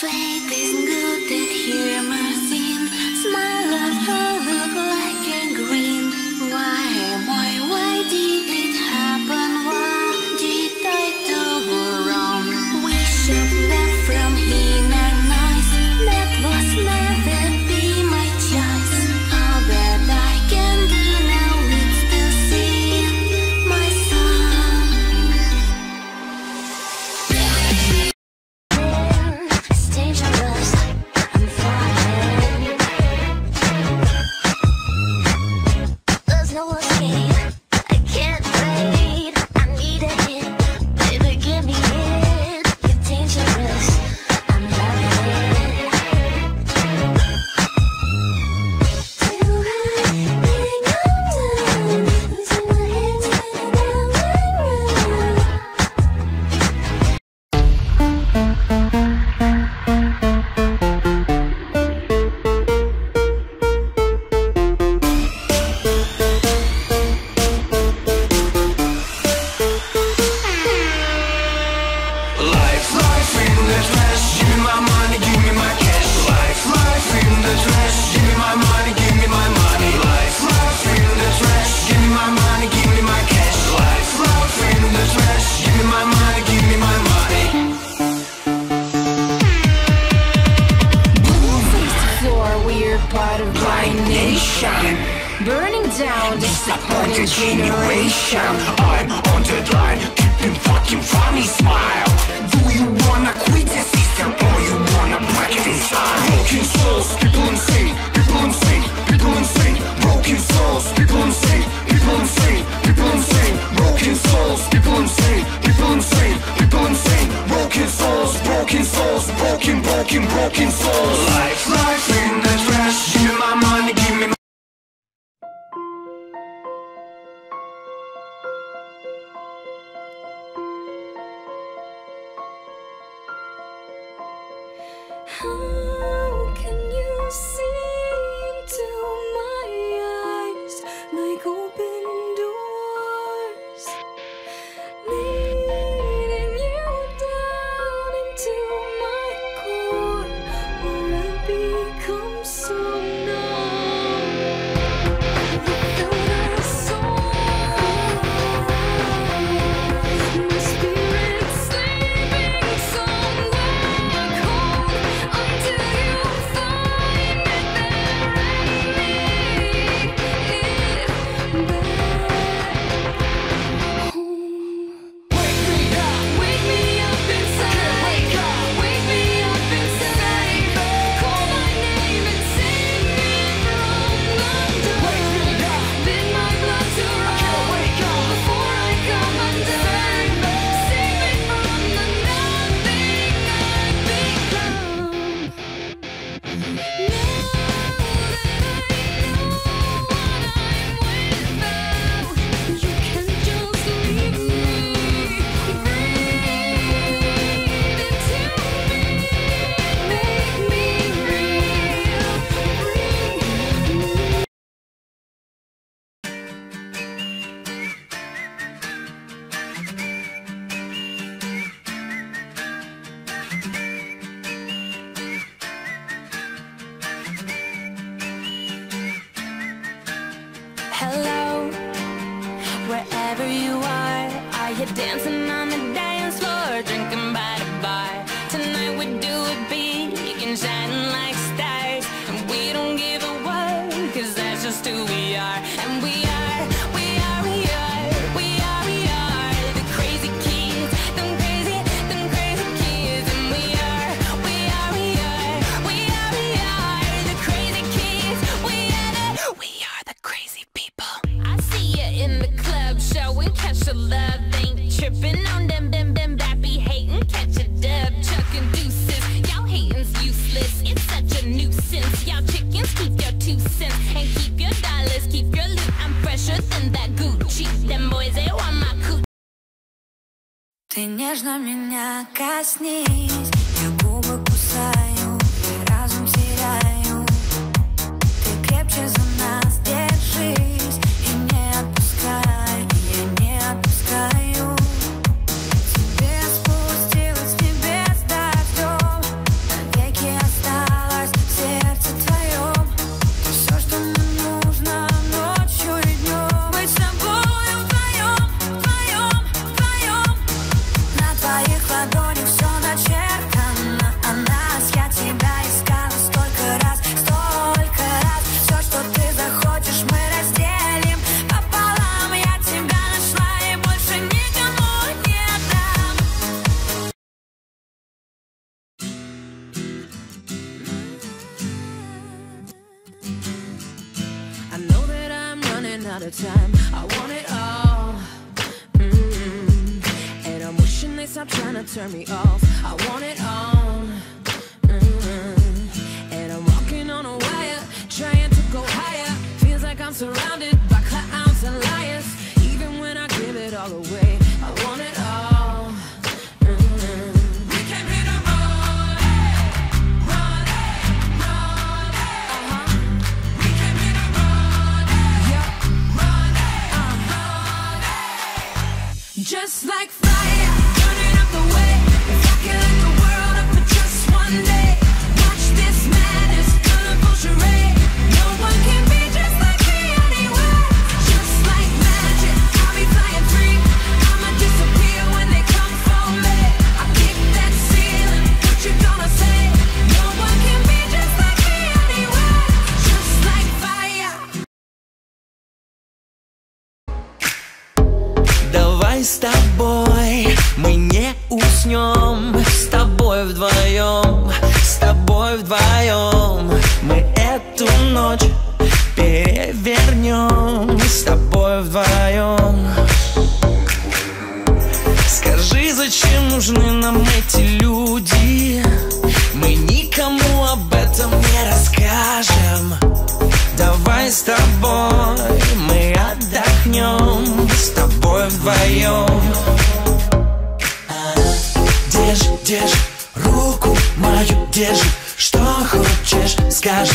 Faith is good that humors in the trash, give me my money, give me my cash Life, life in the trash, give me my money, give me my money Life, life in the trash, give me my money, give me my cash Life, life in the trash, give me my money, give me my money we're part of nation Burning down, disappointed generation. Looking for life, life in the trash. Give me my money, give me my How can you see? hello. Wherever you are Are you dancing on the dance floor Drinking by the bar? Tonight we do it big And shining like stars. And we don't give a word Cause that's just who we are. And we Ты нежно меня коснись, я губы кусай. Amount of time. I want it all. Mm-hmm. And I'm wishing they stop trying to turn me off. I want it all. Mm-hmm. And I'm walking on a wire, trying to go higher. Feels like I'm surrounded Just like с тобой. Мы не уснем С тобой вдвоем, с тобой вдвоем Мы эту ночь перевернем С тобой вдвоем Скажи, зачем нужны нам эти люди? Мы никому об этом не расскажем. Давай с тобой мы отдохнем вдвоем Держи, держи руку мою, держи Что хочешь, скажи,